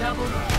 Double.